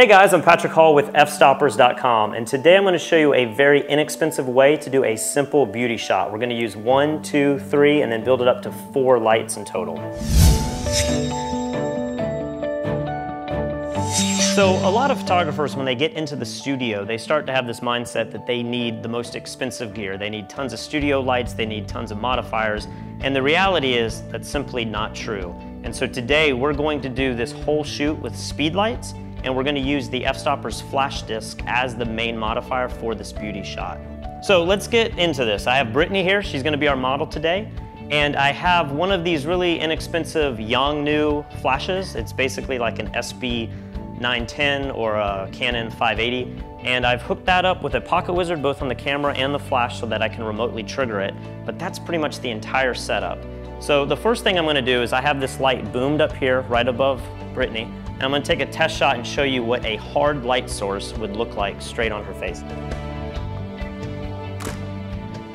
Hey guys, I'm Patrick Hall with fstoppers.com and today I'm going to show you a very inexpensive way to do a simple beauty shot. We're going to use one, two, three, and then build it up to four lights in total. So a lot of photographers, when they get into the studio, they start to have this mindset that they need the most expensive gear. They need tons of studio lights, they need tons of modifiers, and the reality is that's simply not true. And so today we're going to do this whole shoot with speed lights and we're gonna use the f-stoppers flash disc as the main modifier for this beauty shot. So let's get into this. I have Brittany here, she's gonna be our model today, and I have one of these really inexpensive Yongnuo flashes. It's basically like an SB 910 or a Canon 580, and I've hooked that up with a Pocket Wizard both on the camera and the flash so that I can remotely trigger it, but that's pretty much the entire setup. So the first thing I'm gonna do is I have this light boomed up here right above Brittany, and I'm gonna take a test shot and show you what a hard light source would look like straight on her face.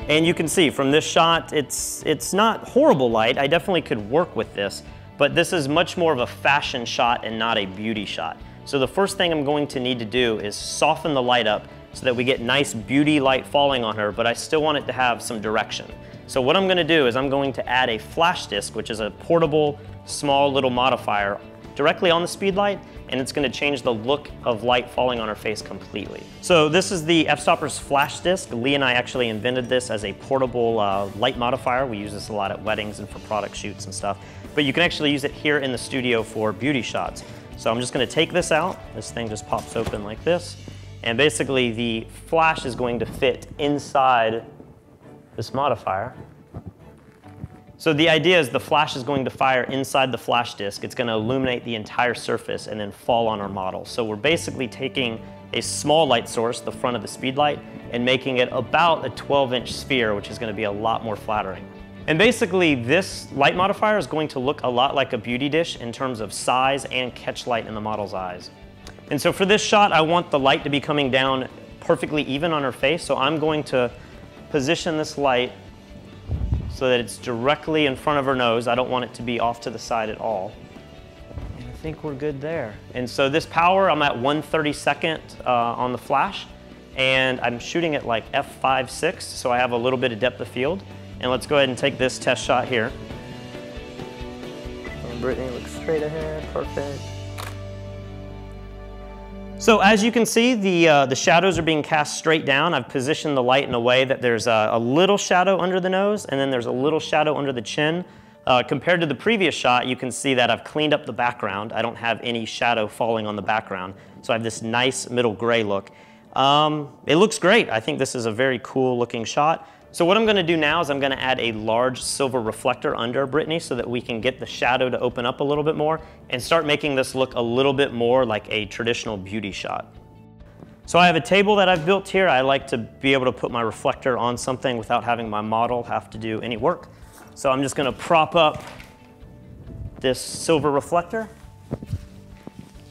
And you can see from this shot, it's, it's not horrible light. I definitely could work with this, but this is much more of a fashion shot and not a beauty shot. So the first thing I'm going to need to do is soften the light up so that we get nice beauty light falling on her, but I still want it to have some direction. So what I'm gonna do is I'm going to add a flash disc, which is a portable, small little modifier directly on the speed light and it's gonna change the look of light falling on her face completely. So this is the f-stoppers flash disc. Lee and I actually invented this as a portable uh, light modifier. We use this a lot at weddings and for product shoots and stuff. But you can actually use it here in the studio for beauty shots. So I'm just gonna take this out. This thing just pops open like this. And basically the flash is going to fit inside this modifier. So the idea is the flash is going to fire inside the flash disc. It's going to illuminate the entire surface and then fall on our model. So we're basically taking a small light source, the front of the speed light, and making it about a 12 inch sphere, which is going to be a lot more flattering. And basically this light modifier is going to look a lot like a beauty dish in terms of size and catch light in the model's eyes. And so for this shot, I want the light to be coming down perfectly even on her face. So I'm going to position this light so that it's directly in front of her nose. I don't want it to be off to the side at all. And I think we're good there. And so this power, I'm at 132nd uh, on the flash, and I'm shooting at like f5.6, so I have a little bit of depth of field. And let's go ahead and take this test shot here. And Brittany looks straight ahead, perfect. So as you can see, the, uh, the shadows are being cast straight down. I've positioned the light in a way that there's a, a little shadow under the nose and then there's a little shadow under the chin. Uh, compared to the previous shot, you can see that I've cleaned up the background. I don't have any shadow falling on the background. So I have this nice middle gray look. Um, it looks great. I think this is a very cool looking shot. So what I'm gonna do now is I'm gonna add a large silver reflector under Brittany so that we can get the shadow to open up a little bit more and start making this look a little bit more like a traditional beauty shot. So I have a table that I've built here. I like to be able to put my reflector on something without having my model have to do any work. So I'm just gonna prop up this silver reflector.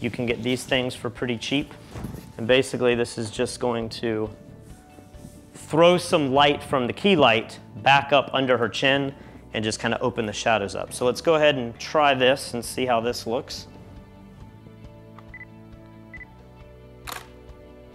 You can get these things for pretty cheap. And basically this is just going to throw some light from the key light back up under her chin and just kind of open the shadows up. So let's go ahead and try this and see how this looks.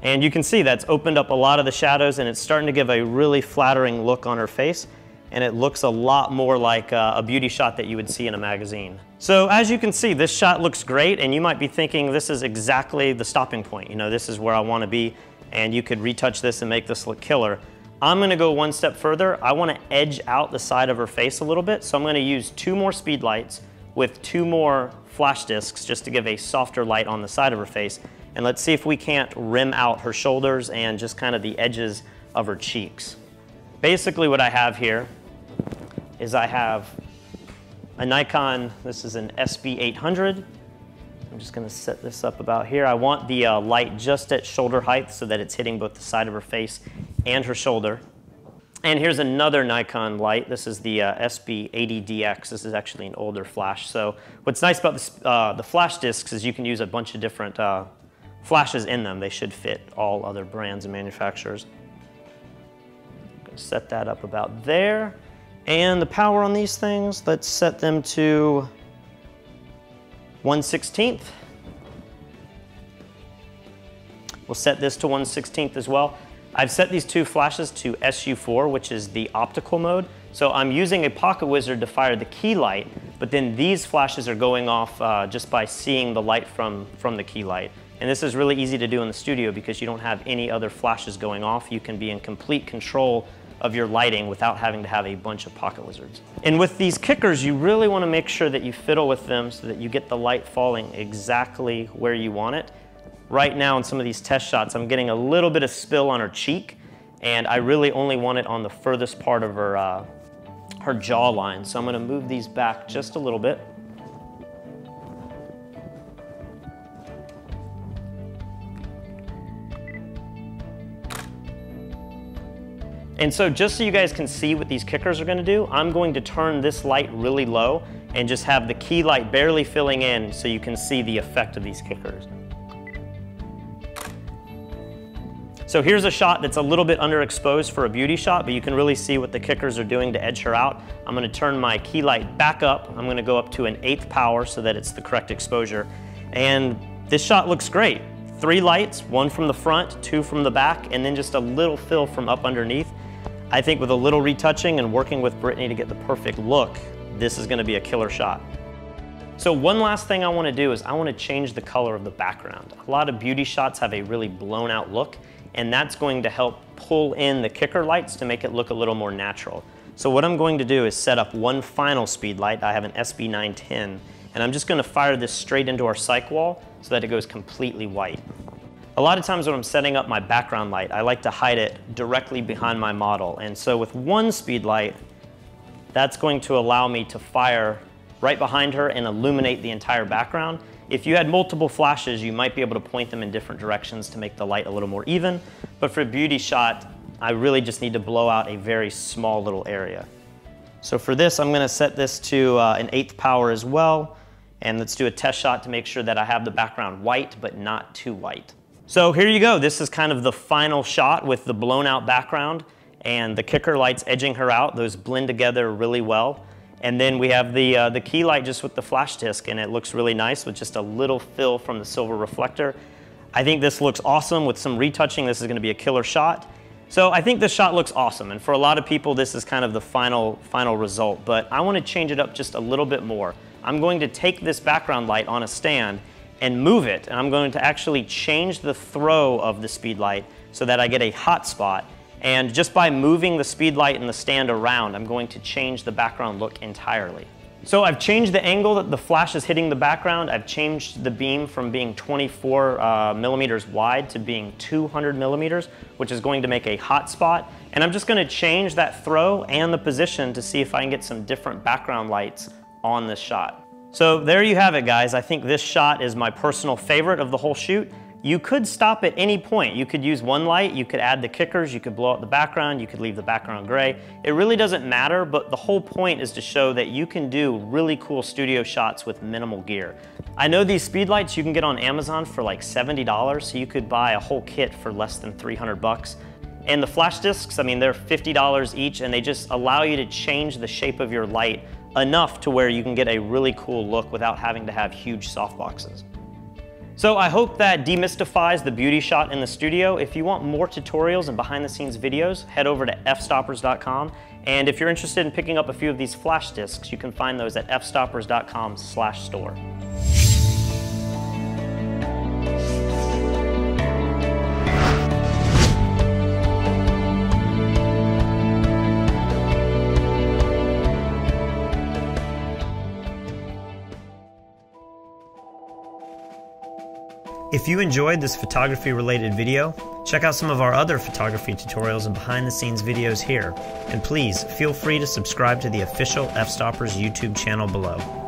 And you can see that's opened up a lot of the shadows and it's starting to give a really flattering look on her face and it looks a lot more like uh, a beauty shot that you would see in a magazine. So as you can see, this shot looks great and you might be thinking this is exactly the stopping point. You know, this is where I want to be and you could retouch this and make this look killer. I'm gonna go one step further. I wanna edge out the side of her face a little bit, so I'm gonna use two more speed lights with two more flash discs just to give a softer light on the side of her face. And let's see if we can't rim out her shoulders and just kind of the edges of her cheeks. Basically what I have here is I have a Nikon, this is an SB800, I'm just gonna set this up about here. I want the uh, light just at shoulder height so that it's hitting both the side of her face and her shoulder. And here's another Nikon light. This is the uh, SB80DX. This is actually an older flash. So what's nice about this, uh, the flash discs is you can use a bunch of different uh, flashes in them. They should fit all other brands and manufacturers. set that up about there. And the power on these things, let's set them to 1 16th. We'll set this to 1 16th as well. I've set these two flashes to SU4, which is the optical mode. So I'm using a Pocket Wizard to fire the key light, but then these flashes are going off uh, just by seeing the light from, from the key light. And this is really easy to do in the studio because you don't have any other flashes going off. You can be in complete control of your lighting without having to have a bunch of pocket wizards. And with these kickers, you really want to make sure that you fiddle with them so that you get the light falling exactly where you want it. Right now in some of these test shots, I'm getting a little bit of spill on her cheek, and I really only want it on the furthest part of her, uh, her jawline. So I'm going to move these back just a little bit. And so just so you guys can see what these kickers are gonna do, I'm going to turn this light really low and just have the key light barely filling in so you can see the effect of these kickers. So here's a shot that's a little bit underexposed for a beauty shot, but you can really see what the kickers are doing to edge her out. I'm gonna turn my key light back up. I'm gonna go up to an eighth power so that it's the correct exposure. And this shot looks great. Three lights, one from the front, two from the back, and then just a little fill from up underneath. I think with a little retouching and working with Brittany to get the perfect look, this is gonna be a killer shot. So one last thing I wanna do is I wanna change the color of the background. A lot of beauty shots have a really blown out look, and that's going to help pull in the kicker lights to make it look a little more natural. So what I'm going to do is set up one final speed light. I have an SB910, and I'm just gonna fire this straight into our cyc wall so that it goes completely white. A lot of times when I'm setting up my background light, I like to hide it directly behind my model. And so with one speed light, that's going to allow me to fire right behind her and illuminate the entire background. If you had multiple flashes, you might be able to point them in different directions to make the light a little more even. But for a beauty shot, I really just need to blow out a very small little area. So for this, I'm gonna set this to uh, an eighth power as well. And let's do a test shot to make sure that I have the background white, but not too white. So here you go. This is kind of the final shot with the blown out background and the kicker lights edging her out. Those blend together really well. And then we have the, uh, the key light just with the flash disc and it looks really nice with just a little fill from the silver reflector. I think this looks awesome with some retouching. This is gonna be a killer shot. So I think this shot looks awesome. And for a lot of people, this is kind of the final, final result, but I wanna change it up just a little bit more. I'm going to take this background light on a stand and move it. And I'm going to actually change the throw of the speed light so that I get a hot spot. And just by moving the speed light and the stand around, I'm going to change the background look entirely. So I've changed the angle that the flash is hitting the background. I've changed the beam from being 24 uh, millimeters wide to being 200 millimeters, which is going to make a hot spot. And I'm just gonna change that throw and the position to see if I can get some different background lights on this shot. So there you have it guys. I think this shot is my personal favorite of the whole shoot. You could stop at any point. You could use one light, you could add the kickers, you could blow out the background, you could leave the background gray. It really doesn't matter, but the whole point is to show that you can do really cool studio shots with minimal gear. I know these speed lights you can get on Amazon for like $70, so you could buy a whole kit for less than 300 bucks. And the flash discs, I mean, they're $50 each and they just allow you to change the shape of your light enough to where you can get a really cool look without having to have huge softboxes. So I hope that demystifies the beauty shot in the studio. If you want more tutorials and behind the scenes videos, head over to fstoppers.com. And if you're interested in picking up a few of these flash discs, you can find those at fstoppers.com slash store. If you enjoyed this photography related video, check out some of our other photography tutorials and behind the scenes videos here. And please feel free to subscribe to the official F-Stoppers YouTube channel below.